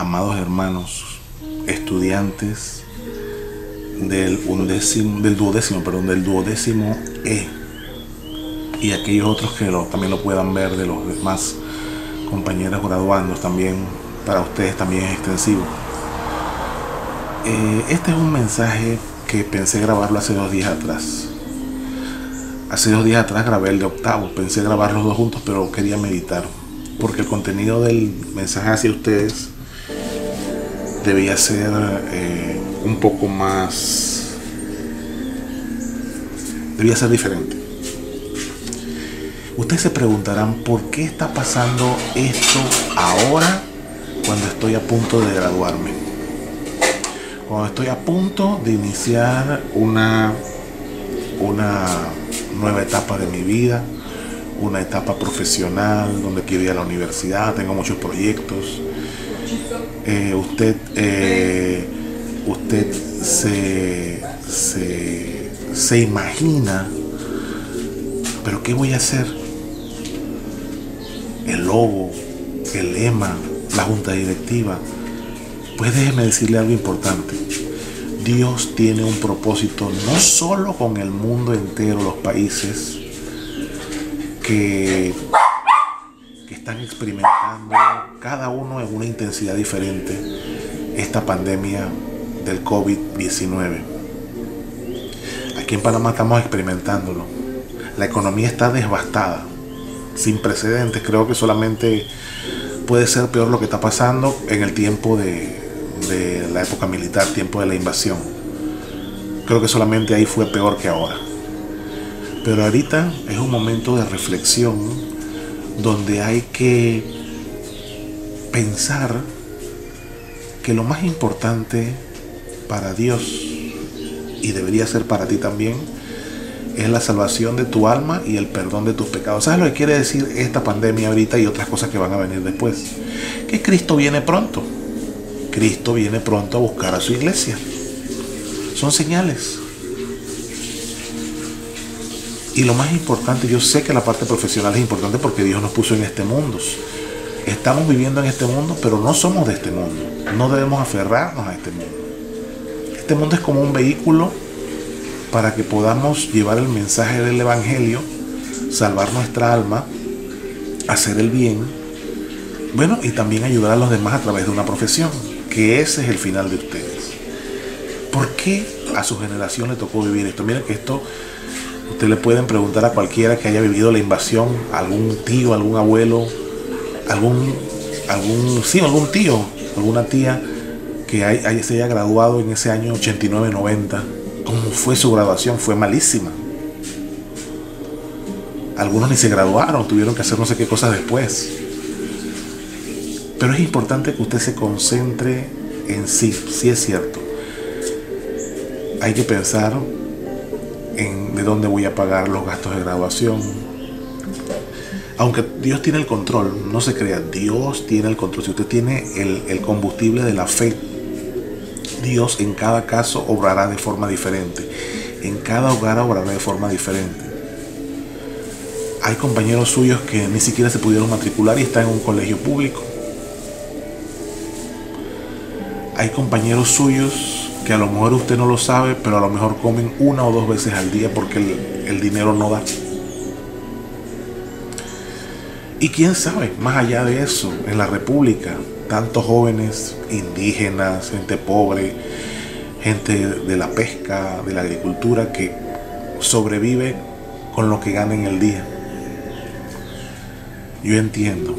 amados hermanos, estudiantes del undécimo, del duodécimo, perdón, del duodécimo E y aquellos otros que también lo puedan ver de los demás compañeros graduandos también para ustedes también es extensivo. Eh, este es un mensaje que pensé grabarlo hace dos días atrás. Hace dos días atrás grabé el de octavo, pensé grabar los dos juntos, pero quería meditar, porque el contenido del mensaje hacia ustedes debía ser eh, un poco más, debía ser diferente. Ustedes se preguntarán por qué está pasando esto ahora cuando estoy a punto de graduarme. Cuando estoy a punto de iniciar una, una nueva etapa de mi vida, una etapa profesional donde quiero ir a la universidad, tengo muchos proyectos. Eh, usted eh, usted se, se, se imagina, pero ¿qué voy a hacer? El lobo, el lema, la junta directiva. Pues déjeme decirle algo importante. Dios tiene un propósito no solo con el mundo entero, los países que, que están experimentando cada uno en una intensidad diferente esta pandemia del COVID-19. Aquí en Panamá estamos experimentándolo. La economía está devastada, sin precedentes. Creo que solamente puede ser peor lo que está pasando en el tiempo de, de la época militar, tiempo de la invasión. Creo que solamente ahí fue peor que ahora. Pero ahorita es un momento de reflexión donde hay que pensar que lo más importante para Dios y debería ser para ti también es la salvación de tu alma y el perdón de tus pecados. ¿Sabes lo que quiere decir esta pandemia ahorita y otras cosas que van a venir después? Que Cristo viene pronto. Cristo viene pronto a buscar a su iglesia. Son señales. Y lo más importante, yo sé que la parte profesional es importante porque Dios nos puso en este mundo. Estamos viviendo en este mundo, pero no somos de este mundo. No debemos aferrarnos a este mundo. Este mundo es como un vehículo para que podamos llevar el mensaje del Evangelio, salvar nuestra alma, hacer el bien, bueno, y también ayudar a los demás a través de una profesión, que ese es el final de ustedes. ¿Por qué a su generación le tocó vivir esto? Miren que esto, ustedes le pueden preguntar a cualquiera que haya vivido la invasión, algún tío, algún abuelo, algún, algún, sí, algún tío, alguna tía que se haya graduado en ese año 89-90. ¿Cómo fue su graduación? Fue malísima. Algunos ni se graduaron, tuvieron que hacer no sé qué cosas después. Pero es importante que usted se concentre en sí, sí es cierto. Hay que pensar en de dónde voy a pagar los gastos de graduación, aunque Dios tiene el control, no se crea, Dios tiene el control. Si usted tiene el, combustible de la fe, Dios en cada caso obrará de forma diferente. En cada hogar obrará de forma diferente. Hay compañeros suyos que ni siquiera se pudieron matricular y están en un colegio público. Hay compañeros suyos que a lo mejor usted no lo sabe, pero a lo mejor comen una o dos veces al día porque el, el dinero no da. Y quién sabe, más allá de eso, en la República, tantos jóvenes indígenas, gente pobre, gente de la pesca, de la agricultura, que sobrevive con lo que gana en el día. Yo entiendo,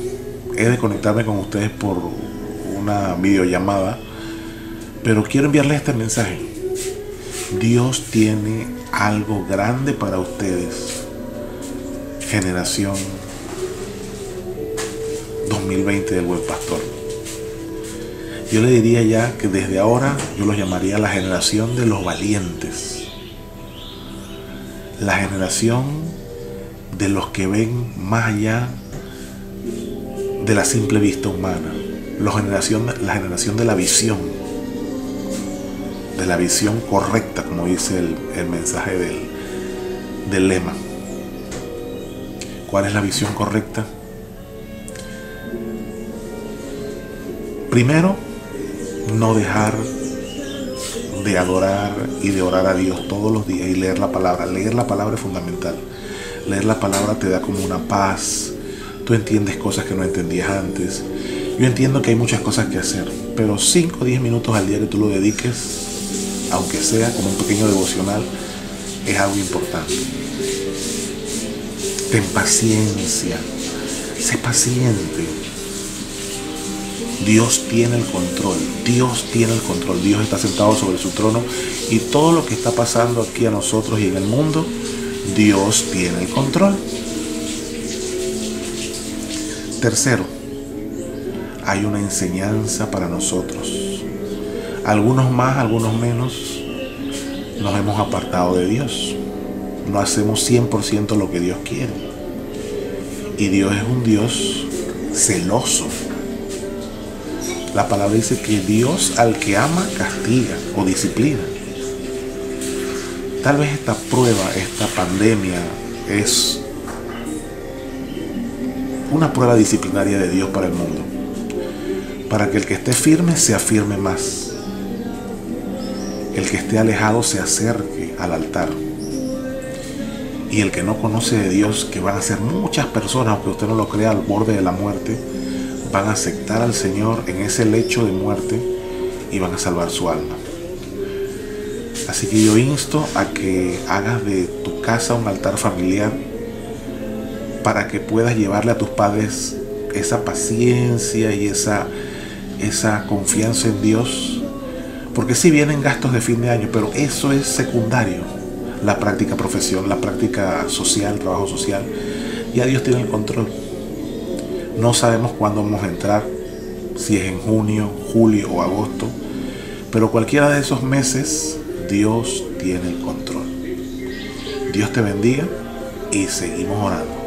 he de conectarme con ustedes por una videollamada, pero quiero enviarles este mensaje. Dios tiene algo grande para ustedes, generación 2020 del buen pastor. Yo le diría ya que desde ahora yo los llamaría la generación de los valientes. La generación de los que ven más allá de la simple vista humana. La generación, de la visión. De la visión correcta, como dice el, mensaje del lema. ¿Cuál es la visión correcta? Primero, no dejar de adorar y de orar a Dios todos los días y leer la palabra. Leer la palabra es fundamental. Leer la palabra te da como una paz. Tú entiendes cosas que no entendías antes. Yo entiendo que hay muchas cosas que hacer, pero 5 o 10 minutos al día que tú lo dediques, aunque sea como un pequeño devocional, es algo importante. Ten paciencia, sé paciente. Dios tiene el control, Dios tiene el control, Dios está sentado sobre su trono y todo lo que está pasando aquí a nosotros y en el mundo, Dios tiene el control. Tercero, hay una enseñanza para nosotros. Algunos más, algunos menos, nos hemos apartado de Dios. No hacemos 100% lo que Dios quiere. Y Dios es un Dios celoso. La palabra dice que Dios al que ama castiga o disciplina. Tal vez esta prueba, esta pandemia es una prueba disciplinaria de Dios para el mundo. Para que el que esté firme se afirme más. El que esté alejado se acerque al altar. Y el que no conoce de Dios, que van a ser muchas personas, aunque usted no lo crea, al borde de la muerte, van a aceptar al Señor en ese lecho de muerte y van a salvar su alma. Así que yo insto a que hagas de tu casa un altar familiar para que puedas llevarle a tus padres esa paciencia y esa, esa confianza en Dios. Porque si vienen gastos de fin de año, pero eso es secundario. La práctica profesión, la práctica social, trabajo social. Ya Dios tiene el control. No sabemos cuándo vamos a entrar, si es en junio, julio o agosto. Pero cualquiera de esos meses, Dios tiene el control. Dios te bendiga y seguimos orando.